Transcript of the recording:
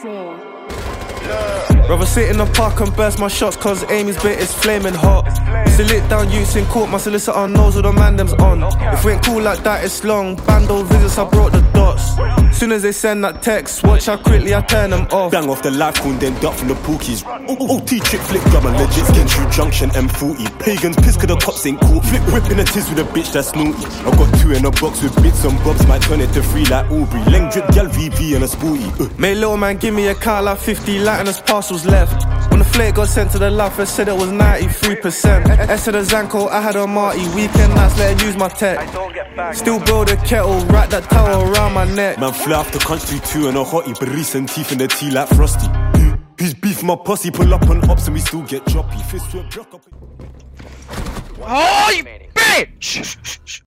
four. Rather sit in the park and burst my shots cause Amy's bit is flaming hot. Still lit down youths in court, my solicitor knows what the man them's on. If we ain't cool like that, it's long. Bando visits, I brought the dots. Soon as they send that text, watch how quickly I turn them off. Bang off the life coon, then duck from the pookies. OT trick flick grab and legit Gentry Junction M40. Pagans piss cause the cops ain't cool. Flip whipping a tiz with a bitch that's snooty. I got two in a box with bits and bobs, might turn it to three like Aubrey. Leng drip gal VP and a spooty. Uh. Made little man give me a car like 50 light and Latinus parcels left. When the flake got sent to the love, I said it was 93%. S to the Zanko, I had a Marty. Weekend nights, let her use my tech. Still build a kettle, wrap that towel around my neck. Man fly off the country too and a hottie, but recent teeth in the tea like Frosty. Who's beef my posse? Pull up on ops and we still get choppy. Fist to a block up. Oh, you bitch!